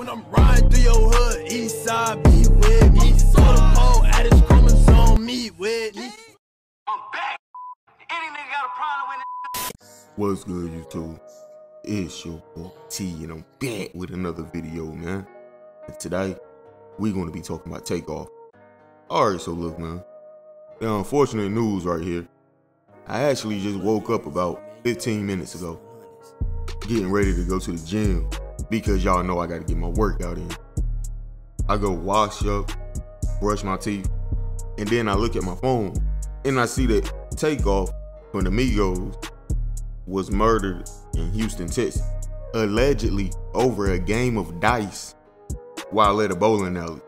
When I'm riding through your hood, east side be with me. So the pole at his chromosome meet with me. I'm back. Any nigga got a problem with it? What's good, YouTube? It's your boy T, and I'm back with another video, man. And today, we're going to be talking about Takeoff. Alright, so look, man. The unfortunate news right here. I actually just woke up about 15 minutes ago, getting ready to go to the gym because y'all know I got to get my workout in. I go wash up, brush my teeth, and then I look at my phone and I see that Takeoff from the Migos was murdered in Houston, Texas, allegedly over a game of dice while at a bowling alley.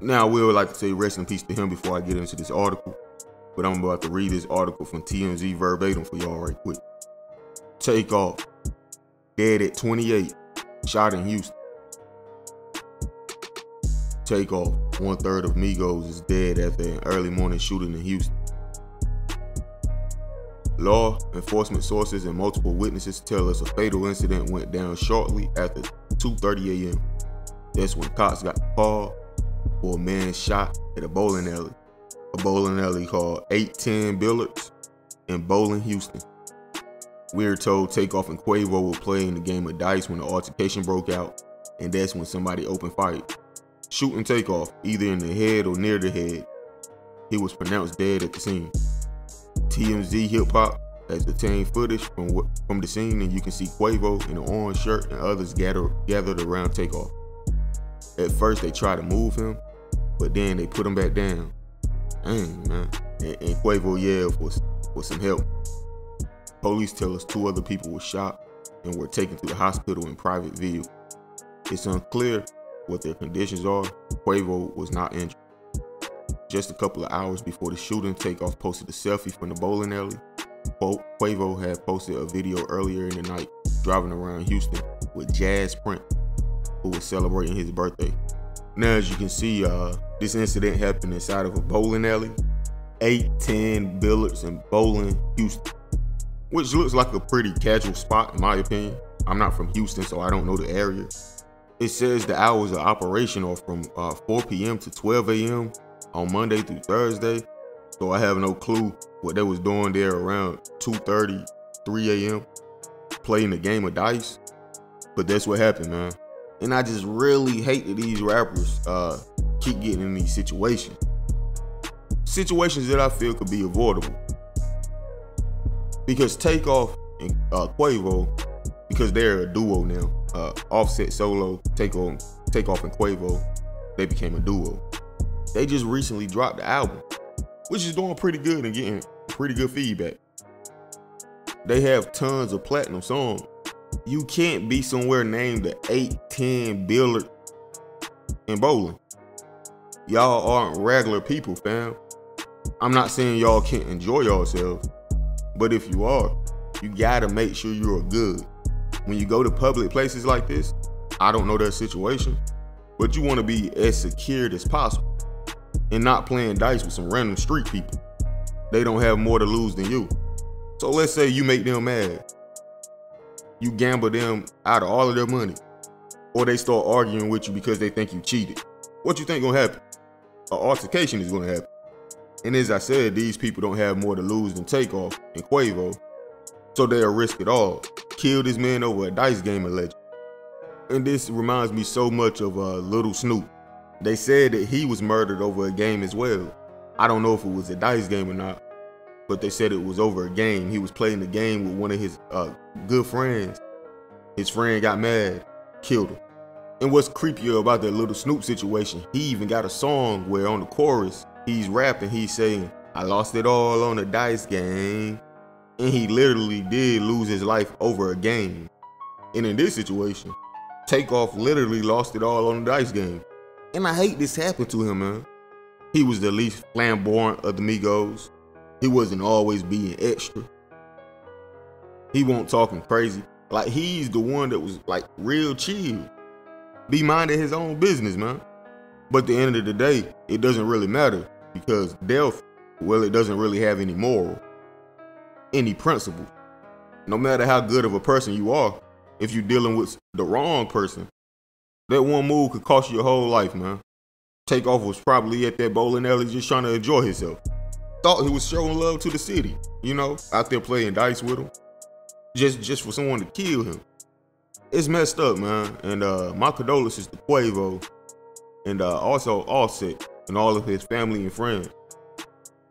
Now, I will like to say rest in peace to him before I get into this article, but I'm about to read this article from TMZ verbatim for y'all right quick. Takeoff, dead at 28, shot in Houston. Takeoff, one third of Migos is dead after an early morning shooting in Houston. Law enforcement sources and multiple witnesses tell us a fatal incident went down shortly after 2.30 a.m. That's when cops got called for a man shot at a bowling alley. A bowling alley called 810 Billiards in Bowling, Houston. We're told Takeoff and Quavo were playing the game of dice when the altercation broke out, and that's when somebody opened fire. Shooting Takeoff, either in the head or near the head. He was pronounced dead at the scene. TMZ Hip Hop has obtained footage from from the scene, and you can see Quavo in an orange shirt and others gather, gathered around Takeoff. At first, they tried to move him, but then they put him back down. Dang, man. And, and Quavo yelled for, for some help. Police tell us two other people were shot and were taken to the hospital in private vehicle. It's unclear what their conditions are. Quavo was not injured. Just a couple of hours before the shooting, Takeoff posted a selfie from the bowling alley. Quavo had posted a video earlier in the night driving around Houston with Jazz Prince, who was celebrating his birthday. Now, as you can see, uh, this incident happened inside of a bowling alley, 810 Billiards in Bowling, Houston, which looks like a pretty casual spot in my opinion. I'm not from Houston, so I don't know the area. It says the hours of operation are from uh, 4 p.m. to 12 a.m. on Monday through Thursday. So I have no clue what they was doing there around 2.30, 3 a.m. playing a game of dice. But that's what happened, man. And I just really hate that these rappers uh, keep getting in these situations. Situations that I feel could be avoidable. Because Takeoff and uh, Quavo, because they're a duo now, uh, Offset Solo, Takeoff, Takeoff and Quavo, they became a duo. They just recently dropped the album, which is doing pretty good and getting pretty good feedback. They have tons of platinum songs. You can't be somewhere named the 810 Billiard in bowling. Y'all aren't regular people, fam. I'm not saying y'all can't enjoy yourselves, but if you are, you gotta make sure you're good. When you go to public places like this, I don't know their situation, but you wanna be as secured as possible and not playing dice with some random street people. They don't have more to lose than you. So let's say you make them mad. You gamble them out of all of their money. Or they start arguing with you because they think you cheated. What you think gonna happen? An altercation is gonna happen. And as I said, these people don't have more to lose than Takeoff and Quavo. So they'll risk it all. Kill this man over a dice game alleged. And this reminds me so much of uh, Little Snupe. They said that he was murdered over a game as well. I don't know if it was a dice game or not, but they said it was over a game. He was playing the game with one of his uh, good friends. His friend got mad, killed him. And what's creepier about that Little Snupe situation, he even got a song where on the chorus, he's rapping, he's saying, I lost it all on a dice game. And he literally did lose his life over a game. And in this situation, Takeoff literally lost it all on the dice game. And I hate this happened to him, man. He was the least flamboyant of the Migos. He wasn't always being extra. He won't talking crazy. Like he's the one that was like real chill. Be minding his own business, man. But at the end of the day, it doesn't really matter because death, well, it doesn't really have any moral, any principle. No matter how good of a person you are, if you're dealing with the wrong person, That one move could cost you your whole life, man. Takeoff was probably at that bowling alley just trying to enjoy himself. Thought he was showing love to the city, you know, out there playing dice with him. Just just for someone to kill him. It's messed up, man. And uh my condolences to Quavo and uh also Offset and all of his family and friends.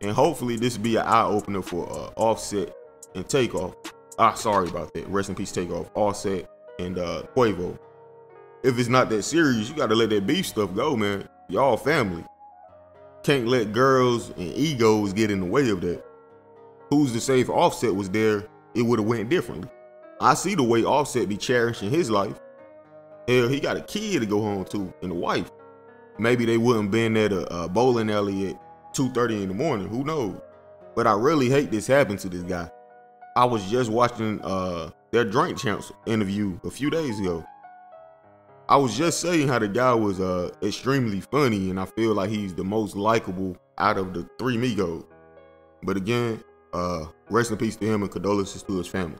And hopefully this be an eye opener for uh, Offset and Takeoff. Ah, sorry about that. Rest in peace, Takeoff, Offset, and uh, Quavo. If it's not that serious, you gotta let that beef stuff go, man. Y'all family. Can't let girls and egos get in the way of that. Who's to say if Offset was there, it would have went differently. I see the way Offset be cherishing his life. Hell, he got a kid to go home to and a wife. Maybe they wouldn't been at a, a bowling alley at 2.30 in the morning, who knows? But I really hate this happened to this guy. I was just watching uh, their Drink Champs interview a few days ago. I was just saying how the guy was uh, extremely funny, and I feel like he's the most likable out of the three Migos. But again, uh, rest in peace to him and condolences to his family.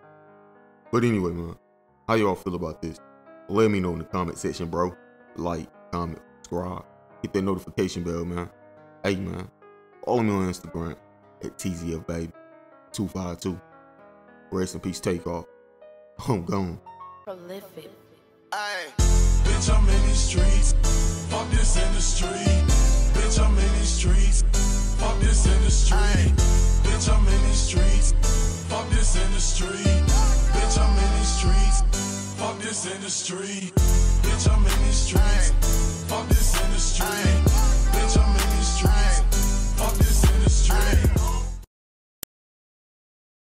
But anyway, man, how y'all feel about this? Let me know in the comment section, bro. Like, comment, subscribe, hit that notification bell, man. Hey, man, follow me on Instagram at Teezy F Baby 252. Rest in peace, Takeoff. I'm gone. Prolific. Aye. Bitch, I'm in these streets. Fuck this industry. Bitch, I'm in these streets. Fuck this industry. Aye. Bitch, I'm in these streets. Fuck this industry. Bitch, I'm in these streets. This industry. Bitch, I'm in these streets. Fuck this industry.